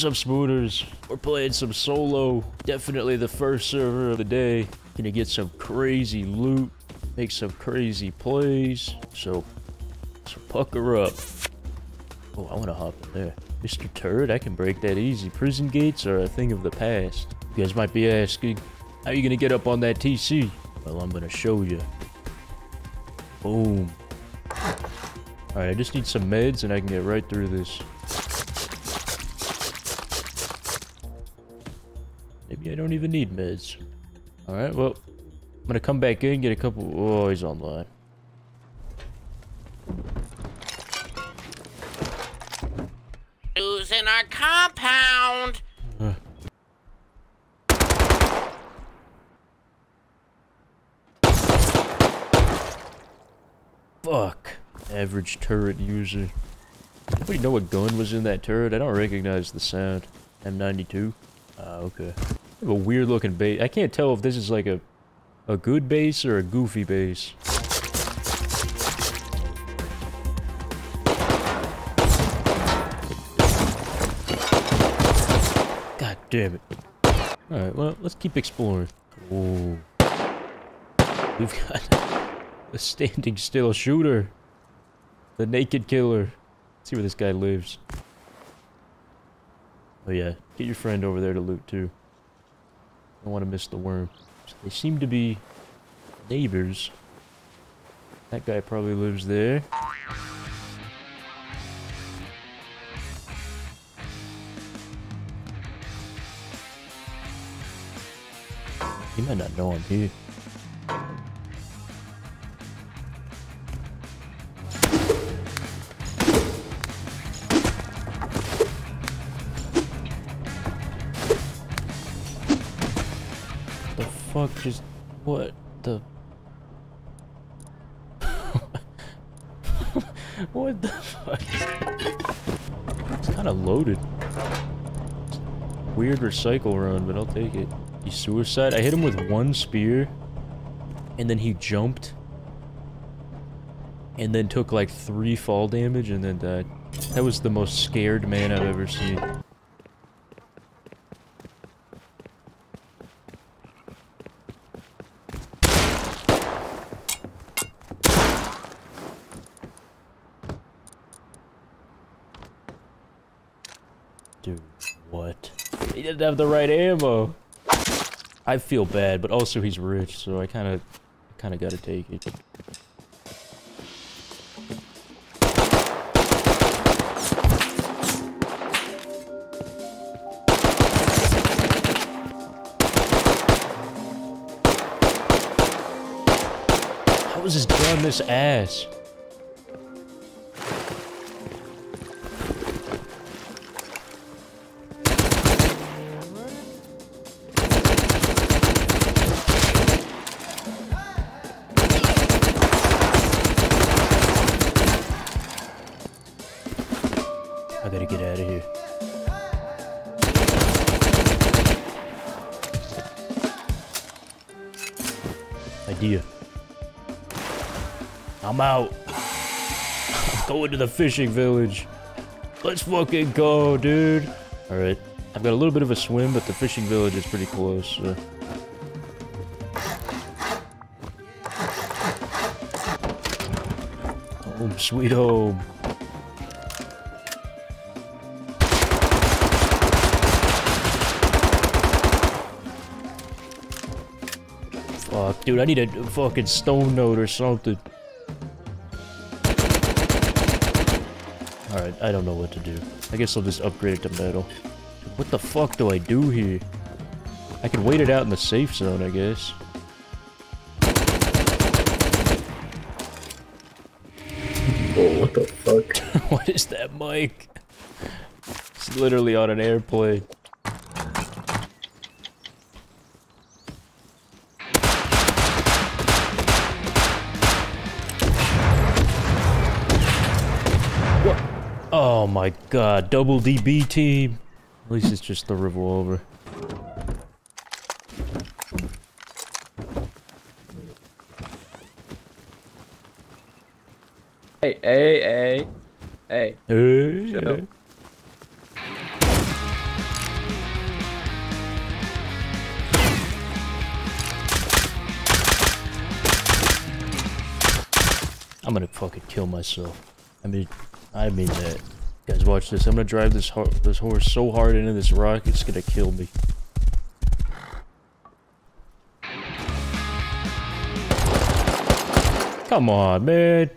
What's up, Spooners? We're playing some solo. Definitely the first server of the day. Gonna get some crazy loot, make some crazy plays. So, so pucker up. Oh, I wanna hop in there. Mr. Turret, I can break that easy. Prison gates are a thing of the past. You guys might be asking, how you gonna get up on that TC? Well, I'm gonna show you. Boom. Alright, I just need some meds and I can get right through this. Don't even need meds. Alright, well, I'm gonna come back in, get a couple... Oh, he's online. Who's in our compound? Fuck. Average turret user. Anybody know what gun was in that turret? I don't recognize the sound. M92? Ah, okay. A weird looking base. I can't tell if this is like a a good base or a goofy base. God damn it. Alright, well, let's keep exploring. Ooh. We've got a standing still shooter. The naked killer. Let's see where this guy lives. Oh yeah, get your friend over there to loot too. Don't want to miss the worm. So they seem to be neighbors. That guy probably lives there. He might not know I'm here. Fuck just what the What the fuck? It's kind of loaded. Weird recycle run, but I'll take it. He suicide. I hit him with one spear, and then he jumped, and then took like three fall damage, and then died. That was the most scared man I've ever seen. Dude, what? He didn't have the right ammo. I feel bad, but also he's rich, so I kind of, kind of gotta take it. How is this gun this ass? I'm out. I'm going to the fishing village. Let's fucking go, dude. Alright. I've got a little bit of a swim, but the fishing village is pretty close, so. Home sweet home. Fuck, dude, I need a fucking stone note or something. Alright, I don't know what to do. I guess I'll just upgrade it to metal. What the fuck do I do here? I can wait it out in the safe zone, I guess. Oh, what the fuck? what is that mic? It's literally on an airplane. Oh my god, double DB team. At least it's just the revolver. Hey, hey, hey. Hey. hey, hey. I'm gonna fucking kill myself. I mean, I mean that. Guys, watch this. I'm gonna drive this ho this horse so hard into this rock, it's gonna kill me. Come on, man.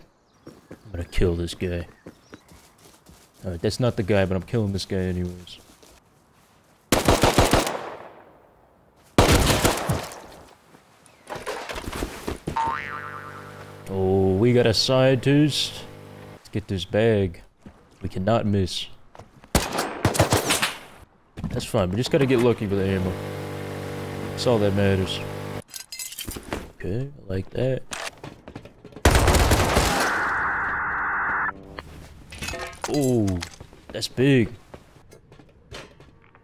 I'm gonna kill this guy. Alright, that's not the guy, but I'm killing this guy anyways. Oh, we got a side tooth. Let's get this bag. We cannot miss. That's fine, we just gotta get lucky with the ammo. That's all that matters. Okay, I like that. Oh, that's big.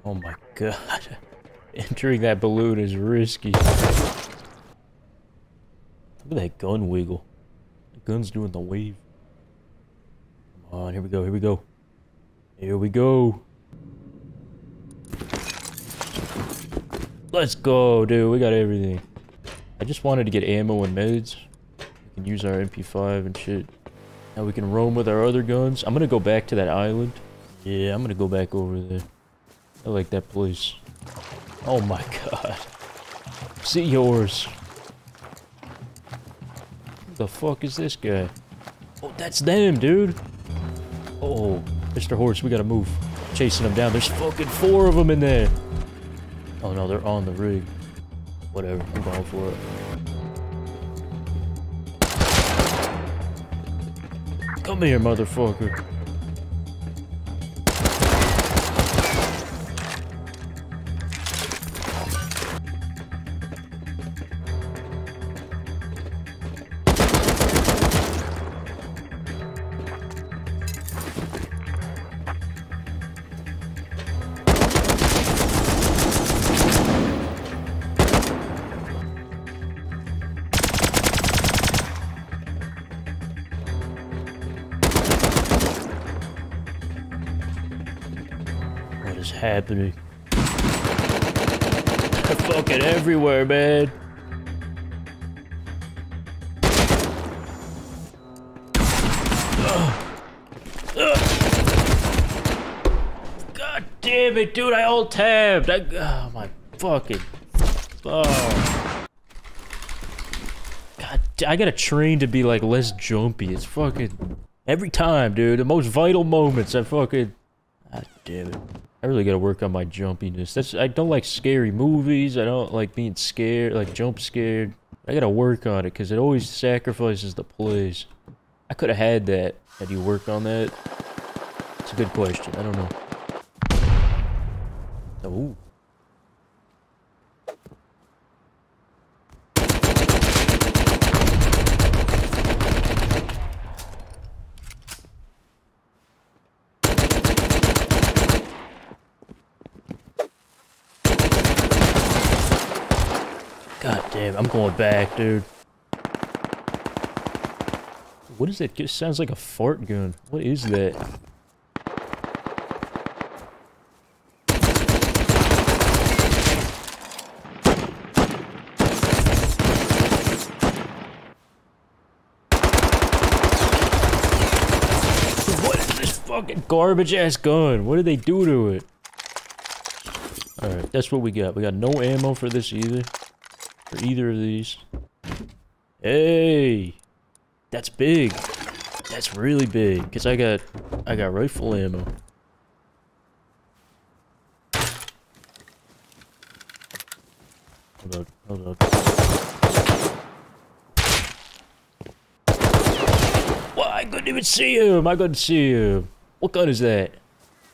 Oh my god. Entering that balloon is risky. Look at that gun wiggle. The gun's doing the wave. Come on, here we go, here we go. Here we go. Let's go, dude. We got everything. I just wanted to get ammo and meds. We can use our MP5 and shit. Now we can roam with our other guns. I'm gonna go back to that island. Yeah, I'm gonna go back over there. I like that place. Oh my god. See yours. Who the fuck is this guy? Oh, that's them, dude. Oh, Mr. Horse, we gotta move. Chasing them down. There's fucking four of them in there. Oh no, they're on the rig. Whatever, I'm going for it. Come here, motherfucker. Happening? They're fucking everywhere, man. God damn it, dude! I alt tabbed. I, oh my fucking. Oh. God, I gotta train to be like less jumpy. It's fucking every time, dude. The most vital moments, I fucking. God damn it. I really gotta work on my jumpiness. That's I don't like scary movies. I don't like being scared, like jump scared. I gotta work on it because it always sacrifices the plays. I could have had that. Had you worked on that? It's a good question. I don't know. Oh. God damn, I'm going back, dude. What is that? It sounds like a fart gun. What is that? Fucking garbage ass gun? What did they do to it? Alright, that's what we got. We got no ammo for this either. For either of these. Hey! That's big. That's really big. Because I got I got rifle ammo. Hold up, hold up. What? I couldn't even see him! I couldn't see him! What gun is that?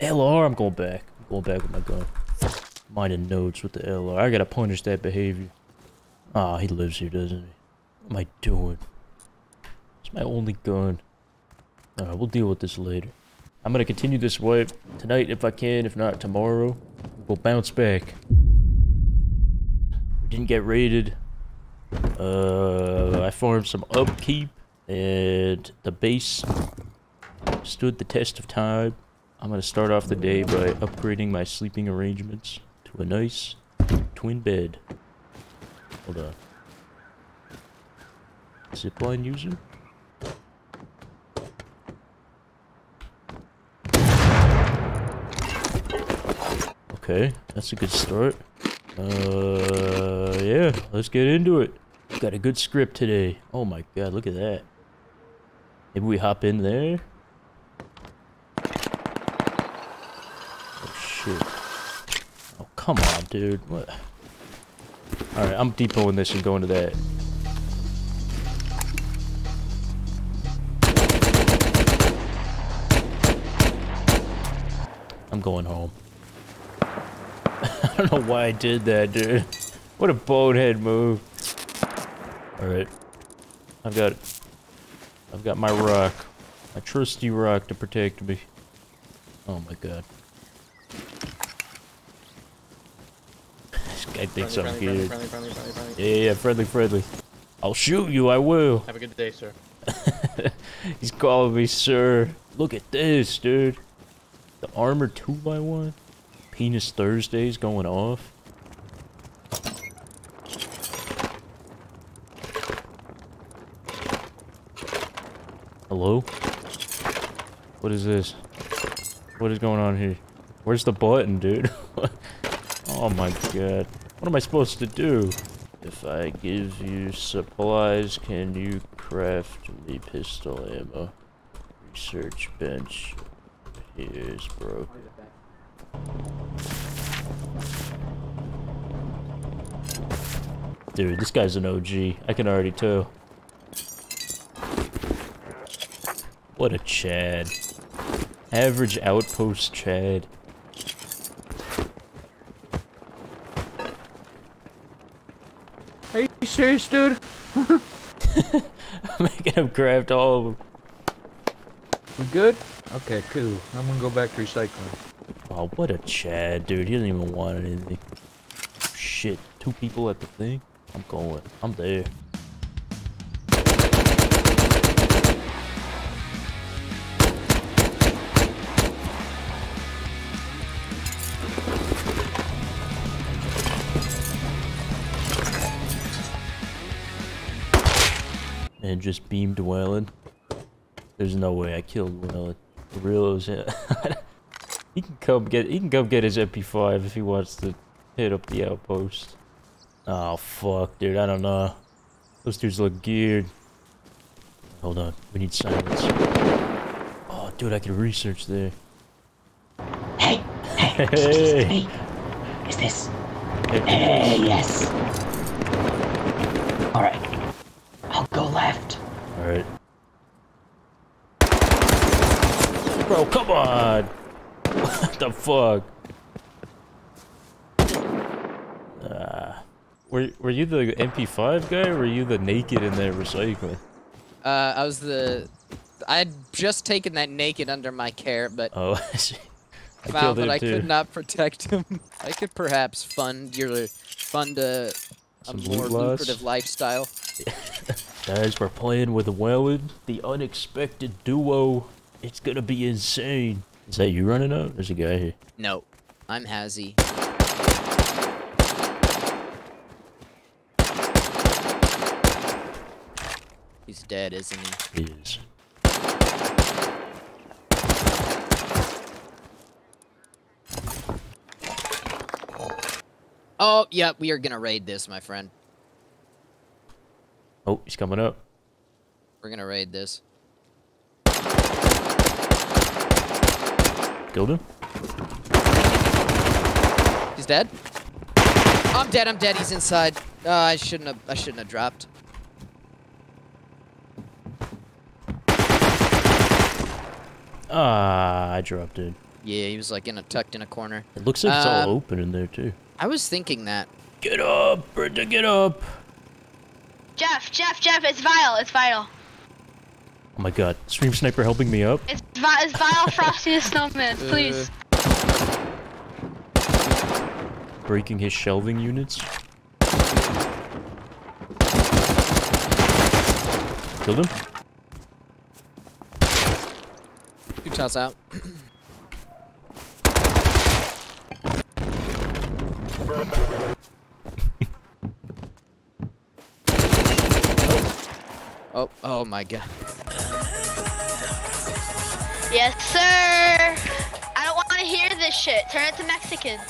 LR? I'm going back. I'm going back with my gun. Minding notes with the LR. I gotta punish that behavior. Ah, he lives here, doesn't he? What am I doing? It's my only gun. Alright, we'll deal with this later. I'm gonna continue this wipe tonight if I can, if not tomorrow. We'll bounce back. We didn't get raided. Uh, I farmed some upkeep, and the base stood the test of time. I'm gonna start off the day by upgrading my sleeping arrangements to a nice twin bed. Hold on. Zipline user? Okay, that's a good start. Uh, yeah, let's get into it. Got a good script today. Oh my god, look at that. Maybe we hop in there? Oh shit. Oh, come on, dude. What? Alright, I'm depoting this and going to that. I'm going home. I don't know why I did that, dude. What a bonehead move. Alright. I've got... I've got my rock. My trusty rock to protect me. Oh my god. Thinks I'm friendly, good. friendly, friendly, friendly, friendly, Yeah, yeah, friendly, friendly. I'll shoot you, I will. Have a good day, sir. He's calling me sir. Look at this, dude. The armor 2x1. Penis Thursdays going off. Hello? What is this? What is going on here? Where's the button, dude? oh my god. What am I supposed to do? If I give you supplies, can you craft me pistol ammo? Research bench. Here's broke. Dude, this guy's an OG. I can already tell. What a Chad. Average outpost Chad. Are you serious, dude? I'm Making him craft all of them. We good? Okay, cool. I'm gonna go back to recycling. Oh, what a Chad, dude. He doesn't even want anything. Shit, two people at the thing? I'm going. I'm there. And just beamed Welyn. There's no way I killed Welyn. It. He can come get he can come get his MP5 if he wants to hit up the outpost. Oh fuck, dude, I don't know. Those dudes look geared. Hold on, we need silence. Oh dude, I can research there. Hey, hey, Hey. hey, is this? Hey, yes. Alright. Bro, come on! What the fuck? Ah. Were, were you the MP5 guy or were you the naked in there recycling? Uh, I was the. I had just taken that naked under my care, but Oh, I see. I found that I too. could not protect him. I could perhaps fund your fund a, a more loss? lucrative lifestyle. Guys, we're playing with Welyn, the unexpected duo. It's gonna be insane. Is that you running out? There's a guy here. No, I'm Hazzy. He's dead, isn't he? He is. Oh, yeah, we are gonna raid this, my friend. Oh, he's coming up. We're gonna raid this. Killed him? He's dead. I'm dead. I'm dead. He's inside. Uh, I shouldn't have. I shouldn't have dropped. Ah, I dropped it. Yeah, he was like in a tucked in a corner. It looks like it's Um, all open in there too. I was thinking that. Get up, Brenda, get up! Jeff, Jeff, Jeff, it's Vile, it's Vile. Oh my god, Stream Sniper helping me up? It's, Vi- it's Vile Frosty the Snowman, uh. please. Breaking his shelving units? Killed him? Two toss out. Oh, oh my god. Yes, sir. I don't want to hear this shit. Turn it to Mexican.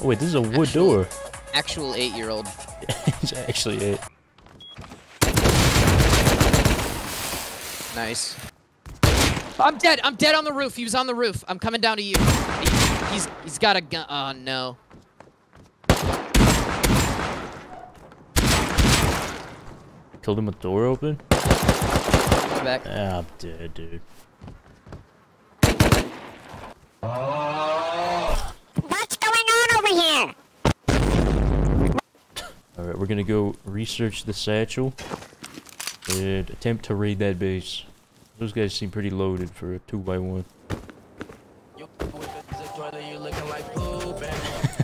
Oh, wait, this is a wood Actually- door. Actual eight-year-old. it's actually it. Nice. I'm dead. I'm dead on the roof. He was on the roof. I'm coming down to you. He- he's he's got a gun. Oh no. Killed him with the door open. Come back. Ah, I'm dead, dude. What's going on over here? Alright, we're gonna go research the satchel and attempt to raid that base. Those guys seem pretty loaded for a 2x1.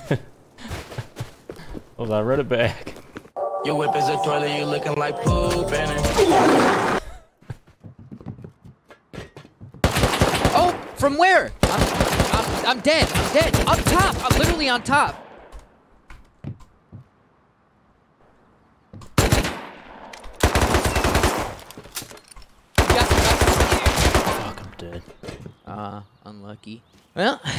Hold on, run it back. Your whip is a toilet, you looking like poop in it. From where? I'm, I'm, I'm dead. I'm dead. Up top. I'm literally on top. Got- got- Fuck, I'm dead. Uh, unlucky. Well,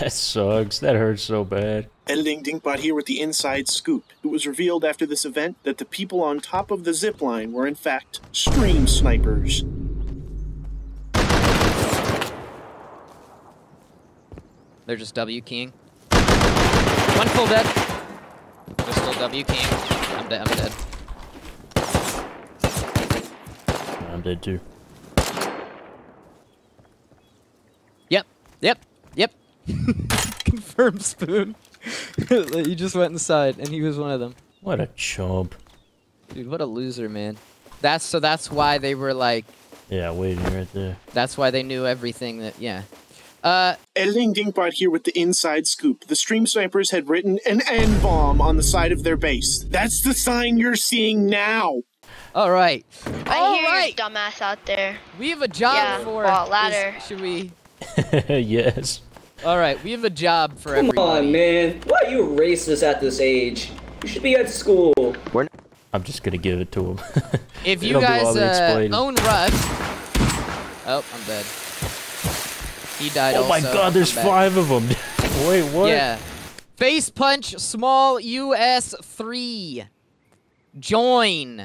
That sucks. That hurts so bad. Editing Dinkbot here with the inside scoop. It was revealed after this event that the people on top of the zip line were in fact stream snipers. They're just W keying. One full dead. They're still W keying. I'm dead. I'm dead. I'm dead too. Yep. Yep. Yep. Confirm spoon. you just went inside, and he was one of them. What a chump. Dude, what a loser, man. That's so. That's why they were like. Yeah, waiting right there. That's why they knew everything that. Yeah. Uh. Editing Dinkbot here with the inside scoop. The stream snipers had written an N bomb on the side of their base. That's the sign you're seeing now. All right. I All hear right. your dumbass out there. We have a job Yeah, for. well, is- ladder. should we? yes. All right. We have a job for Come everybody. on, man. Why are you racist at this age? You should be at school. We're. I'm just gonna give it to him. If you don't guys uh, own Rush. Oh, I'm dead. He died. oh my god, there's five of them. Wait, what? Yeah. Facepunch small US three. Join.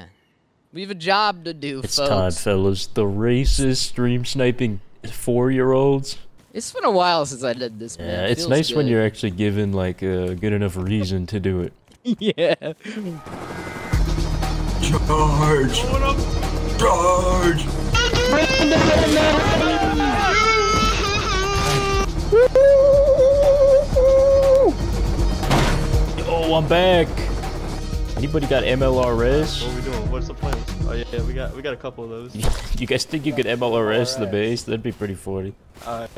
We have a job to do, It's folks. time, fellas. The racist stream sniping four-year-olds. It's been a while since I did this, man. Yeah, It it's feels nice when you're actually given like a good enough reason to do it. yeah. Charge! Charge! Oh, I'm back. Anybody got MLRS? What are we doing? What's the plan? Oh yeah, yeah, we got we got a couple of those. you guys think you could MLRS the base? That'd be pretty funny. Alright,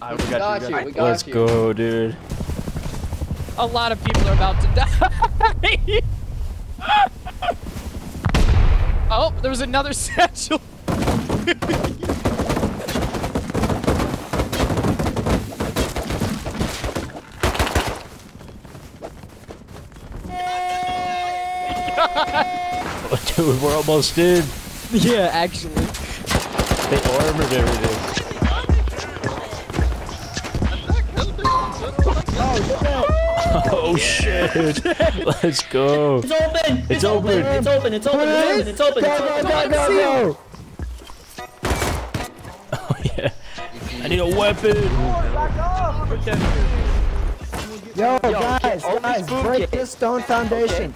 alright, we got, you. We got you. Let's go, dude. A lot of people are about to die. oh, there was another satchel. Oh, dude, we're almost in. yeah, actually. They armored everything. Oh shit! Let's go. It's open! It's open. It's open! It's open! It's open! It's open! It's open! go, go, go. Oh yeah. I need a weapon. Yo, guys, guys, break this stone foundation.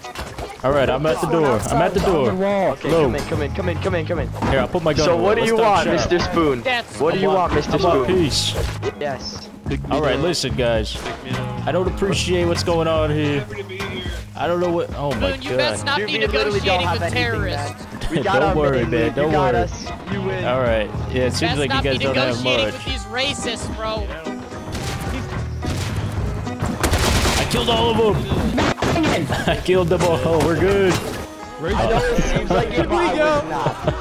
All right, I'm at the door. I'm at the door. Okay, Hello. come in, come in, come in, come in, come in. Here, I'll put my gun. So what do you want. Mr. Spoon? That's What do you want, Mr. Spoon? peace. Yes. All right, listen, guys. I don't appreciate what's going on here. I don't know what. Oh my Spoon, you best god. not be negotiating with terrorists. We got Don't our worry, mini man, don't you got worry. us. You win. All right. Yeah, it seems Best like you not guys be don't have negotiating much. with these racists, bro. I killed all of them. I killed them all. Oh, we're good. I know it seems like it, but I was not.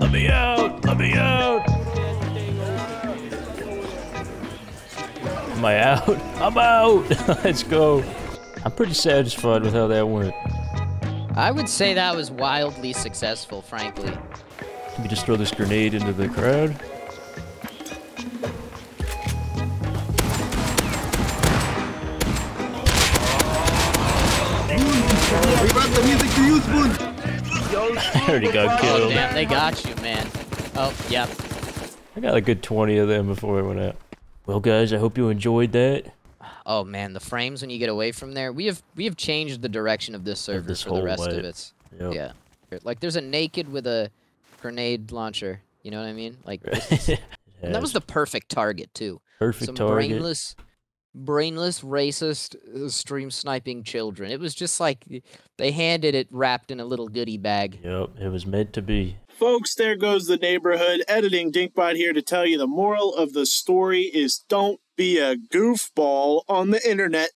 Let me out. Let me out. Am I out? I'm out. Let's go. I'm pretty satisfied with how that went. I would say that was wildly successful, frankly. Let me just throw this grenade into the crowd. I already got Oh killed. damn, they got you, man. Oh, yep. I got a good 20 of them before I went out. Well, guys, I hope you enjoyed that. Oh man, the frames when you get away from there. We have we have changed the direction of this server this for the rest way. of it. Yep. Yeah. Like there's a naked with a grenade launcher. You know what I mean? Like is- and that was the perfect target too. Perfect Some target. brainless, brainless, racist uh, stream sniping children. It was just like they handed it wrapped in a little goodie bag. Yep, it was meant to be. Folks, there goes the neighborhood. Editing Dinkbot here to tell you the moral of the story is don't be a goofball on the internet.